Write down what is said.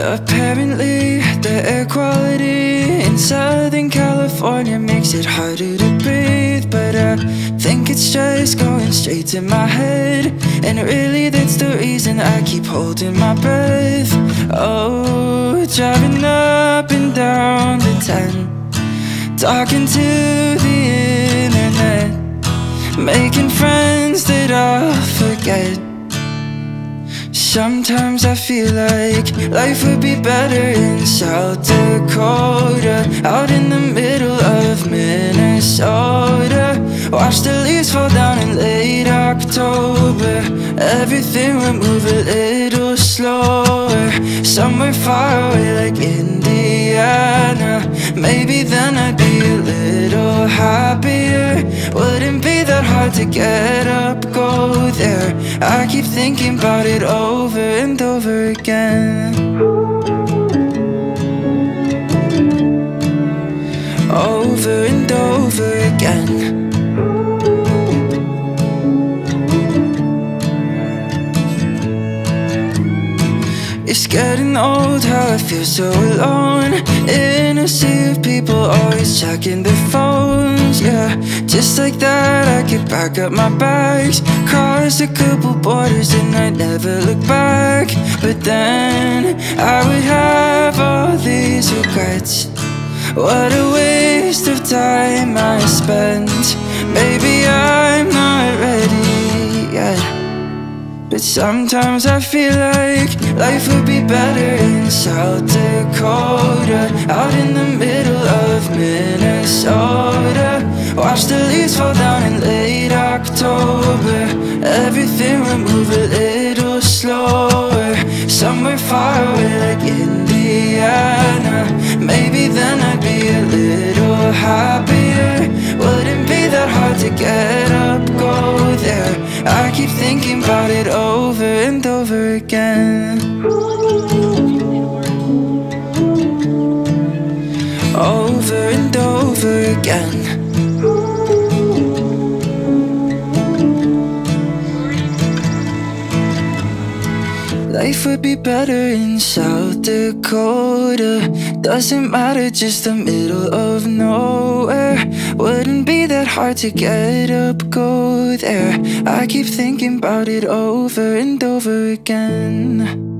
Apparently, the air quality in Southern California makes it harder to breathe. But I think it's just going straight to my head. And really, that's the reason I keep holding my breath. Oh, driving up and down the 10, talking to the internet, making friends that I'll forget. Sometimes I feel like life would be better in South Dakota. Out in the middle of Minnesota. Watch the leaves fall down in late October. Everything would move a little slower. Somewhere far away like Indiana. Maybe then hard to get up, go there. I keep thinking about it over and over again. Over and over again It's getting old how I feel so alone. In a sea of people always checking their phones Yeah, just like that I could pack up my bags. Cross a couple borders and I'd never look back. But then I would have all these regrets. What a waste of time I spent but sometimes I feel like life would be better in South Dakota. Out in the middle of Minnesota. Watch the leaves fall down in late October. Everything would move a little slower. Somewhere far away like Indiana. Maybe then I'd be a little that hard to get up, go there. I keep thinking about it over and over again. Over and over again. Life would be better in South Dakota. Doesn't matter, just the middle of nowhere That hard to get up, go there. I keep thinking about it over and over again